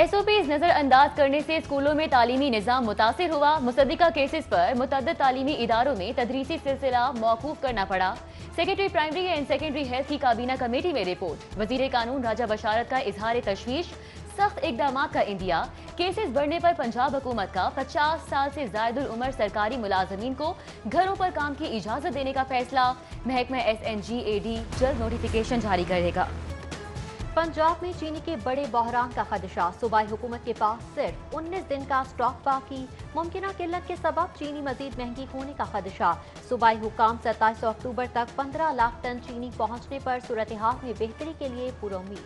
S O Ps नजरअंदाज करने से स्कूलों में तालीमी निज़ाम मुतासर हुआ। मुसदा केसेस पर मुतद तालीमी इदारों में तदरीसी सिलसिला मौकूफ करना पड़ा। Secretary primary and secondary health की काबीना कमेटी में रिपोर्ट वज़ीर कानून राजा बशारत का इजहार तशवीश, सख्त इकदाम का इंडिया केसेस बढ़ने पर पंजाब हुकूमत का 50 साल से जायद उम्र सरकारी मुलाजमीन को घरों पर काम की इजाज़त देने का फैसला। महकमा S N G A D जल्द नोटिफिकेशन जारी करेगा। पंजाब में चीनी के बड़े बहरान का खदशा। सूबाई हुकूमत के पास सिर्फ़ 19 दिन का स्टॉक बाकी। मुमकिन किल्लत के सबब चीनी मजीद महँगी होने का खदशा। सूबाई हुकाम सत्ताईस अक्टूबर तक 15 लाख टन चीनी पहुँचने पर सूरत हाल में बेहतरी के लिए पुरुद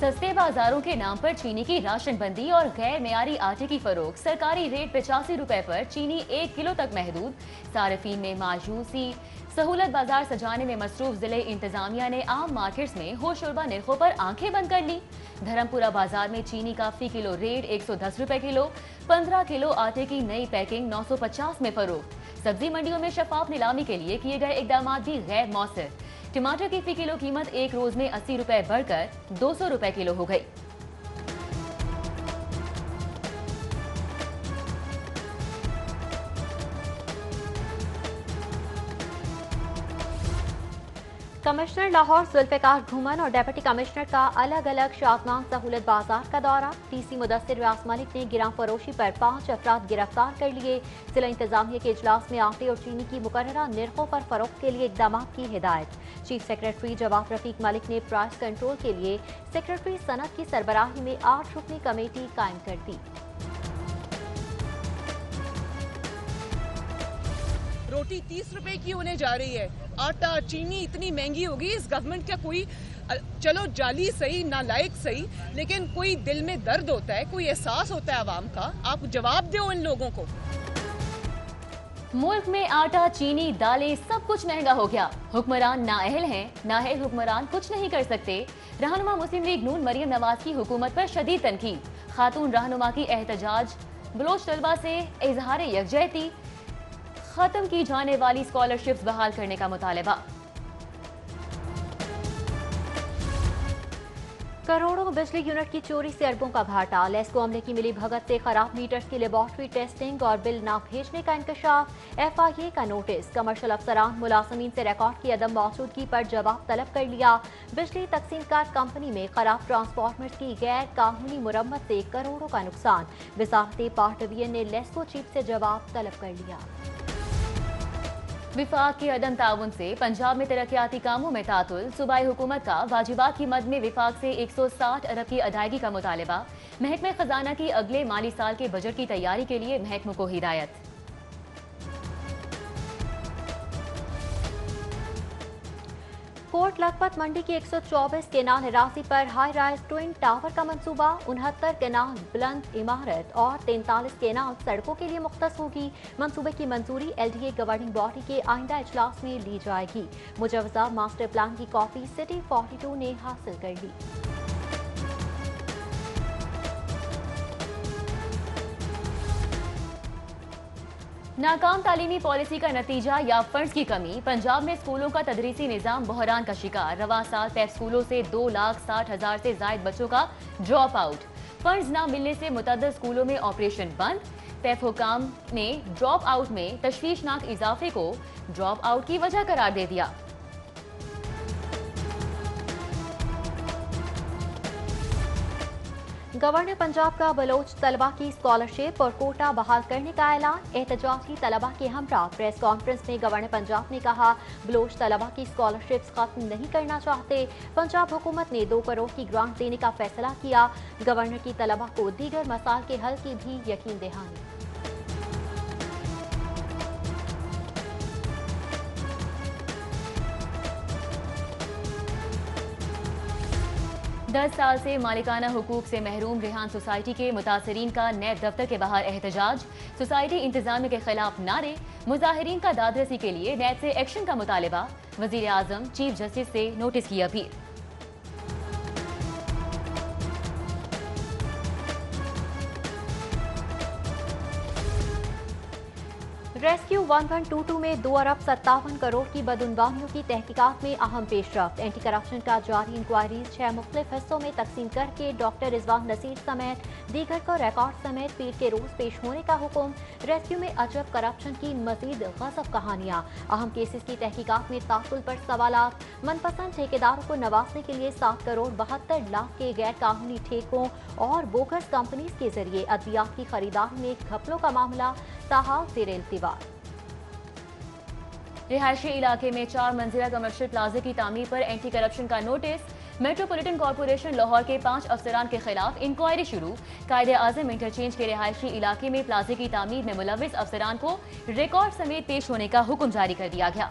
सस्ते बाजारों के नाम पर चीनी की राशन बंदी और गैर मेयारी आटे की फरोख। सरकारी रेट पचासी रुपए पर चीनी एक किलो तक महदूद। सार्फिन में मायूसी। सहूलत बाज़ार सजाने में मसरूफ ज़िले इंतजामिया ने आम मार्केट्स में होशुरबा निर्खों पर आँखें बंद कर ली। धर्मपुरा बाज़ार में चीनी का फ़ी किलो, रेट एक सौ दस रुपए किलो। पंद्रह किलो आटे की नई पैकिंग नौ सौ पचास में फरोख्त सब्ज़ी मंडियों में शफाफ नीलामी के लिए किए गए इकदाम भी गैर मौसर। टमाटर की फ़ी किलो कीमत एक रोज में अस्सी रुपए बढ़कर दो सौ रुपए किलो हो गई। कमिश्नर लाहौर जुल्फ़िकार घुमन और डेप्यूटी कमिश्नर का अलग अलग शाजमान सहूलत बाज़ार का दौरा। टीसी मुदसर व्यास मलिक ने गिरा फरोशी पर पाँच अफराद गिरफ़्तार कर लिए। जिला इंतजामिया के इजलास में आटे और चीनी की मुकर निर्खों पर फरोख के लिए इकदाम की हिदायत। चीफ सेक्रेटरी जवाब रफीक मलिक ने प्राइस कंट्रोल के लिए सेक्रेटरी सनत की सरबराही में आठ रुकनी कमेटी कायम कर दी। रोटी तीस रुपए की होने जा रही है। आटा चीनी इतनी महँगी होगी, इस गवर्नमेंट का कोई चलो जाली सही, नालायक सही, लेकिन कोई दिल में दर्द होता है, कोई एहसास होता है आवाम का, आप जवाब दो इन लोगों को। मुल्क में आटा, चीनी, दालें सब कुछ महँगा हो गया। हुक्मरान नाअहल हैं, नाअहल हुक्मरान कुछ नहीं कर सकते। रहनुमा मुस्लिम लीग नून मरियम नवाज़ की हुकूमत पर शदीद तनकीद। खातून रहनुमा की एहतजाज। बलोच तलबा से इजहार यकजहती। खत्म की जाने वाली स्कॉलरशिप्स बहाल करने का मुतालबा। करोड़ों बिजली यूनिट की चोरी से अरबों का घाटा लेस्को अमले की मिली भगत से खराब मीटर्स की लेबोरेटरी टेस्टिंग और बिल ना भेजने का इंकशाफ। एफ़ आई ए का नोटिस कमर्शियल अफसरान मुलाजमीन से रिकॉर्ड की अदम मौजूदगी पर जवाब तलब कर लिया। बिजली तकसीमकार कंपनी में खराब ट्रांसफार्मर की गैर कानूनी मुरम्मत से करोड़ों का नुकसान। वजारती पार्ट डिवीज़न ने लेस्को चीफ से जवाब तलब कर लिया। विफाक की अदम ताउन से पंजाब में तरक्याती कामों में तातुल। सूबाई हुकूमत का वाजिबात की मद में विफाक से 160 अरब की अदायगी का मुतालबा। महकमे खजाना की अगले माली साल के बजट की तैयारी के लिए महकमों को हिदायत। कोट लखपत मंडी की 124 केनाल निरासी पर हाई राइज ट्विन टावर का मंसूबा, उनहत्तर केनाल बुलंद इमारत और तैंतालीस केनाल सड़कों के लिए मुख्त होगी। मंसूबे की मंजूरी एलडीए गवर्निंग बॉडी के आइंदा इजलास में ली जाएगी। मुजवजा मास्टर प्लान की कॉपी सिटी 42 ने हासिल कर ली। नाकाम तालीमी पॉलिसी का नतीजा या फंड्स की कमी? पंजाब में स्कूलों का तदरीसी निज़ाम बहरान का शिकार। रवा साल तय स्कूलों से दो लाख साठ हज़ार से जायद बच्चों का ड्रॉप आउट। फंड्स ना मिलने से मुतद स्कूलों में ऑपरेशन बंद। तैफ हुकाम ने ड्रॉप आउट में तशवीशनाक इजाफे को ड्रॉप आउट की वजह करार दे दिया। गवर्नर पंजाब का बलोच तलबा की स्कॉलरशिप और कोटा बहाल करने का ऐलान। एहतजाजी तलबा के हमरा प्रेस कॉन्फ्रेंस में गवर्नर पंजाब ने कहा, बलोच तलबा की स्कॉलरशिप खत्म नहीं करना चाहते। पंजाब हुकूमत ने दो करोड़ की ग्रांट देने का फैसला किया। गवर्नर की तलबा को दीगर मसाल के हल की भी यकीन दहानी। दस साल से मालिकाना हकूक से महरूम रिहान सोसाइटी के मुतासरीन का नए दफ्तर के बाहर एहतजाज। सोसाइटी इंतज़ाम के खिलाफ नारे, मुजाहरीन का दादरसी के लिए नैब से एक्शन का मुतालबा। वज़ीर आज़म चीफ जस्टिस से नोटिस की अपील। रेस्क्यू 1122 में दो अरब सत्तावन करोड़ की बदउनवानियों की तहकीकात में अहम पेशरफ। एंटी करप्शन का जारी इंक्वायरी, छह मुख्तलिफ़ हिस्सों में तकसीम करके डॉक्टर रिजवान नसीर समेत दीगर को रिकॉर्ड समेत पीर के रोज पेश होने का हुक्म, रेस्क्यू में अजब करप्शन की मजीद गजब कहानियाँ। अहम केसेस की तहकीकात में ताकुल पर सवाल मनपसंद ठेकेदारों को नवाजने के लिए सात करोड़ बहत्तर लाख के गैर कानूनी ठेकों और बोगस कंपनीज़ के ज़रिए अद्वियात की खरीदारी में घपलों का मामला ताहाल जेर इल्तवा। रिहायशी इलाके में चार मंजिला कमर्शियल प्लाजे की तमीर पर एंटी करप्शन का नोटिस। मेट्रोपॉलिटन कॉरपोरेशन लाहौर के पाँच अफसरान के खिलाफ इंक्वायरी शुरू। कायदे आज़म इंटरचेंज के रिहायशी इलाके में प्लाजे की तमीर में मुलविस अफसरान को रिकॉर्ड समेत पेश होने का हुक्म जारी कर दिया गया।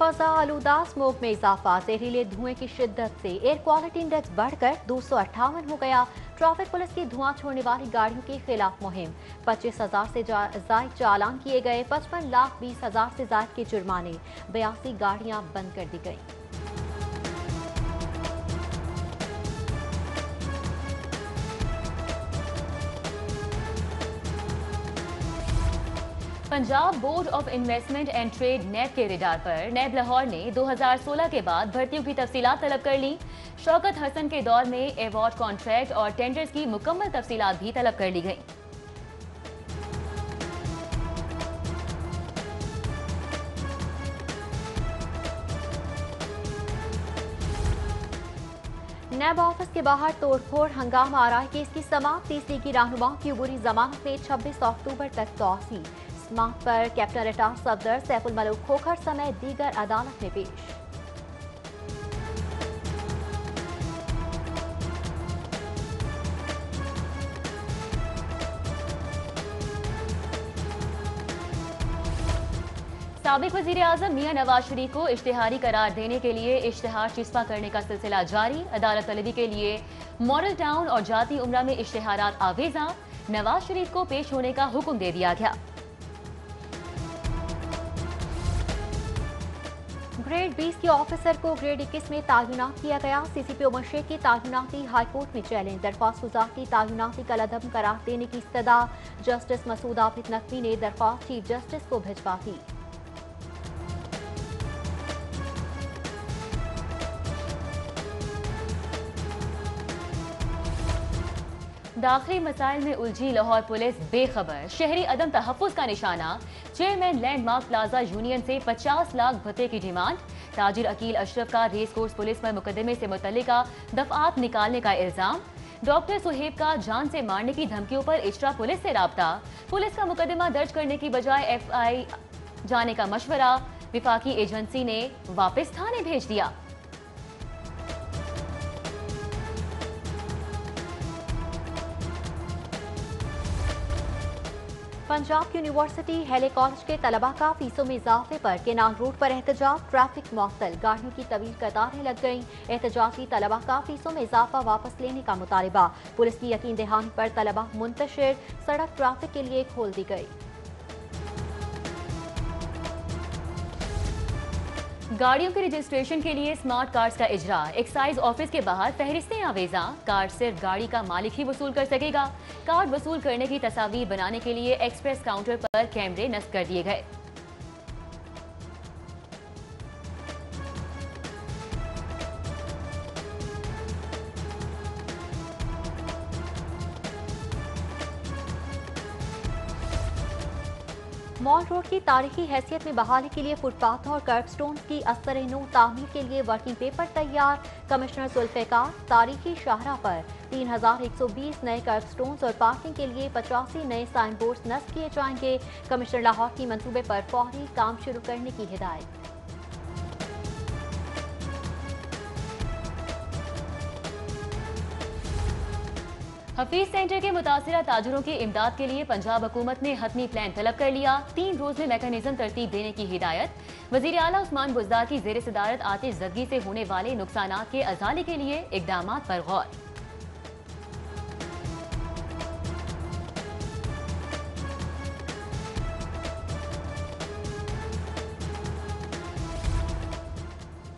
फजा आलूदा स्मोक में इजाफा। जहरीले धुएँ की शिद्दत से एयर क्वालिटी इंडेक्स बढ़कर दो सौ अट्ठावन हो गया। ट्रैफ़िक पुलिस की धुआँ छोड़ने वाली गाड़ियों के खिलाफ मुहिम। पच्चीस हज़ार से जायद चालान किए गए। पचपन लाख बीस हज़ार से जायद के जुर्माने। बयासी गाड़ियाँ बंद कर दी गईं। Punjab board of investment and trade NAB के रिडार पर नैब लाहौर ने 2016 के बाद भर्तियों की तफसीलात तलब कर ली। शौकत हसन के दौर में अवार्ड कॉन्ट्रैक्ट और टेंडर्स की मुकम्मल तफसीलात भी तलब कर ली गई। नैब ऑफ़िस के बाहर तोड़फोड़ हंगामा आ रहा है। केस की समाप्त तीसरी की रहनुमाओं की बुरी जमानत में 26 अक्टूबर तक तोसी समाप्त पर कैप्टन रिटार सफदर, सैफुल मलूक खोखर समेत दीगर अदालत में पेश। सबक वज़ीर अजम मियाँ नवाज़ शरीफ को इश्तहारी करार देने के लिए इश्तहार चिस्पा करने का सिलसिला जारी। अदालत तलबी के लिए मॉडल टाउन और जाती उम्र में इश्तहार आवेजा। नवाज़ शरीफ को पेश होने का हुक्म दे दिया गया। ग्रेड 20 के ऑफिसर को ग्रेड 21 में तयनात किया गया। सीसीपी उमर शेख की तयनाती हाईकोर्ट में चैलेंज। दरख्वास्त गुजार की तयनाती का लदम करार देने की इस्तदा जस्टिस मसूद आबिद नकवी ने दरख्वास्त चीफ जस्टिस को भिजवा दी। दाखिली मसाइल में उलझी लाहौर पुलिस, बेखबर। शहरी अदम तहफ़ का निशाना चेयरमैन लैंडमार्क प्लाजा यूनियन से 50 लाख भत्ते की डिमांड। ताजिर अकील अशरफ का रेस कोर्स पुलिस पर मुकदमे से मुतलिका दफात निकालने का इल्ज़ाम। डॉक्टर सुहेब का जान से मारने की धमकियों पर इश्रा पुलिस से रबता। पुलिस का मुकदमा दर्ज करने की बजाय एफ़ आई जाने का मशवरा। विफाकी एजेंसी ने वापस थाने भेज दिया। पंजाब यूनिवर्सिटी, हेले कॉलेज के तलबा का फीसों में इजाफे पर केनाल रोड पर एहतजाज। ट्रैफ़िक मअतल गाड़ियों की तवील कतारें लग गईं। एहतजाजी तलबा का फीसों में इजाफा वापस लेने का मुतालबा। पुलिस की यकीन दहानी पर तलबा मुंतशिर। सड़क ट्रैफ़िक के लिए खोल दी गई। गाड़ियों के रजिस्ट्रेशन के लिए स्मार्ट कार्ड्स का इजरा। एक्साइज ऑफ़िस के बाहर फहरिस्तें आवेजा। कार्ड सिर्फ़ गाड़ी का मालिक ही वसूल कर सकेगा। कार्ड वसूल करने की तस्वीर बनाने के लिए एक्सप्रेस काउंटर पर कैमरे नस्ब कर दिए गए। मॉल रोड की तारीखी हैसियत में बहाली के लिए फुटपाथों और कर्ब स्टोन की अस्तर तामीर के लिए वर्किंग पेपर तैयार। कमिश्नर जुल्फिकार तारीखी शाहरा पर। 3,120 नए कर्ब स्टोन और पार्किंग के लिए पचासी नए साइन बोर्ड नस्ब किए जाएँगे। कमिश्नर लाहौर की मनसूबे पर फौरी काम शुरू करने की हिदायत। हफीज सेंटर के मुतासर ताजरों की इमदाद के लिए पंजाब हुकूमत ने हतमी प्लान तलब कर लिया। तीन रोज में मेकानिज्म तरतीब देने की हिदायत। वज़ीर अला उस्मान बुजदार की जेर सदारत आतिश जदगी से होने वाले नुकसान के अजाले के लिए इकदाम पर गौर।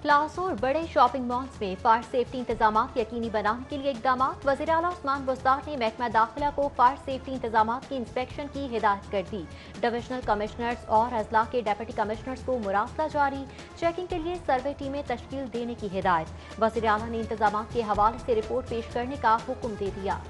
प्लाजो और बड़े शॉपिंग मॉल्स में फायर सेफ्टी इंतज़ाम यकीनी बनाने के लिए इकदाम वजी अला उस्मान बुजदार ने महकमा दाखिला को फायर सेफ्टी इंतज़ाम की इंस्पेक्शन की हिदायत कर दी। डिविजनल कमिश्नर्स और अजला के डेप्यूटी कमिश्नर्स को मुरासला जारी। चेकिंग के लिए सर्वे टीमें तश्कील देने की हिदायत। वज़ीर अला ने इंतज़ाम के हवाले से रिपोर्ट पेश करने का हुक्म दे दिया।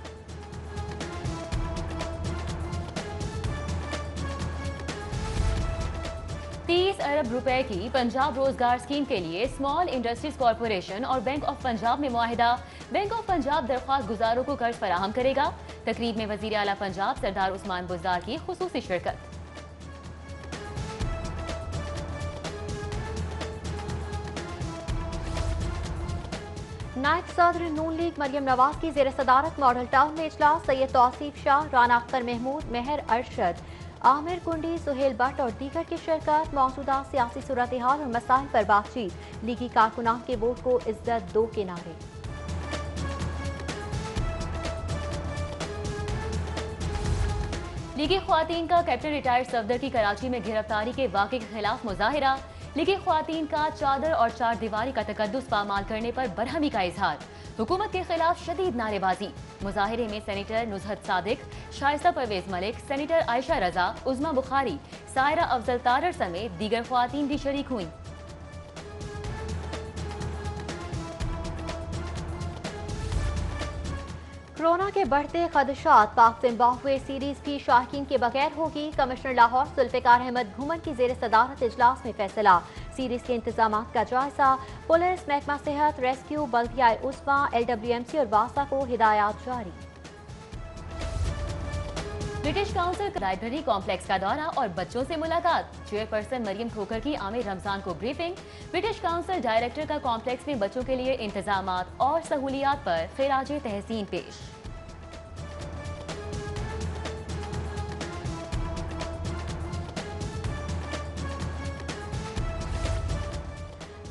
तीस अरब रुपए की पंजाब रोज़गार स्कीम के लिए स्मॉल इंडस्ट्रीज़ कॉरपोरेशन और बैंक ऑफ़ पंजाब में माहिदा। बैंक ऑफ़ पंजाब दरख्वास्त गुजारों को कर्ज फराहम करेगा। तकरीब में वज़ीर अला पंजाब सरदार उस्मान बुजदार की खसूसी शिरकत। नायब सदर नून लीग मरियम नवाज़ की जेर सदारत मॉडल टाउन में इजलास, सैयद तौसीफ शाह, राना अख्तर महमूद, मेहर अरशद। आमिर कुंडी, सुहेल भट्ट और दीगर की शिरकत, मौजूदा सियासी सूरत हाल और मसाइल पर बातचीत। लीगी कारकुनान के वोट को इज़्ज़त दो के नारे लीगी खुवान का कैप्टन रिटायर्ड सफदर की कराची में गिरफ्तारी के वाक़े के खिलाफ मुजाहरा। लीगी खुवान का चादर और चार दीवारी का तकदस पामाल करने पर बरहमी का इजहार। हुकूमत के खिलाफ शदीद नारेबाजी। मुजाहरे में सेनेटर नुजहत सादिक, शाइस्ता परवेज मलिक, सेनेटर आयशा रजा, उजमा बुखारी, सायरा अफजल तारर समेत दीगर खुवान भी शरीक हुई। कोरोना के बढ़ते खदशात पाक जिम्बाब्वे सीरीज़ की शाहकीन के बगैर होगी। कमिश्नर लाहौर जुल्फिकार अहमद घुमन की जेर सदारत इजलास में फैसला। सीरीज़ के इंतज़ाम का जायजा पुलिस, महकमा सेहत, रेस्क्यू बल्दिया उस्मा एल डब्ल्यू एम सी और वासा को हिदायत जारी। ब्रिटिश काउंसिल लाइब्रेरी कॉम्प्लेक्स का दौरा और बच्चों से मुलाकात। चेयरपर्सन मरियम खोकर की आमिर रमज़ान को ब्रीफिंग। ब्रिटिश काउंसिल डायरेक्टर का कॉम्प्लेक्स में बच्चों के लिए इंतज़ाम और सहूलियात पर फिराज तहसीन पेश।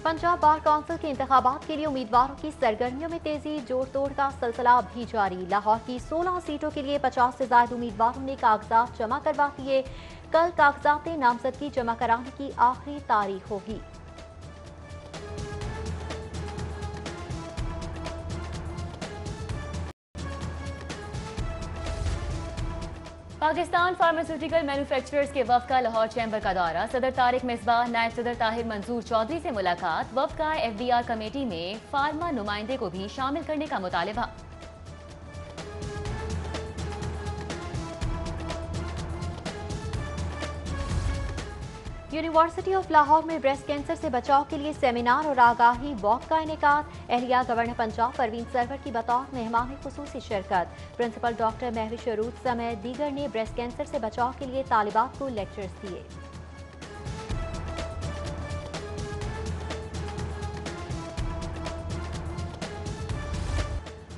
पंजाब बार काउंसिल के इंतबात के लिए उम्मीदवारों की सरगर्मियों में तेज़ी जोड़ तोड़ का सिलसिला भी जारी। लाहौर की 16 सीटों के लिए 50 से ज़्यादा उम्मीदवारों ने कागजात जमा करवा दिए। कल कागजात नामजदगी जमा कराने की आखिरी तारीख होगी। पाकिस्तान फार्मास्यूटिकल मैन्युफैक्चरर्स के वफ का लाहौर चैंबर का दौरा। सदर तारिक मिसबाह नायब सदर ताहिर मंजूर चौधरी से मुलाकात। वफ का एफडीआर कमेटी में फार्मा नुमाइंदे को भी शामिल करने का मुतालबा। यूनिवर्सिटी ऑफ़ लाहौर में ब्रेस्ट कैंसर से बचाव के लिए सेमिनार और आगाही वॉक का इनका एहलिया गवर्नर पंजाब परवीन सरवर की बतौर मेहमान खसूसी शिरकत। प्रिंसिपल डॉक्टर महविश रूद समेत दीगर ने ब्रेस्ट कैंसर से बचाव के लिए तालिबात को लेक्चर्स दिए।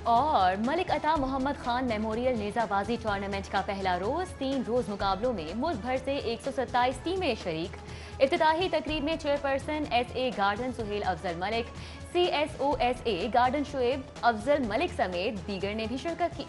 और मलिक अता मोहम्मद खान मेमोरियल नेजाबाजी टूर्नामेंट का पहला रोज तीन रोज मुकाबलों में मुल्क भर से 127 टीमें शरीक। इफ्ताही तकरीब में chairperson S A garden Suhail Afzal Malik, C S O S A garden Shoaib Afzal Malik समेत दीगर ने भी शिरकत की।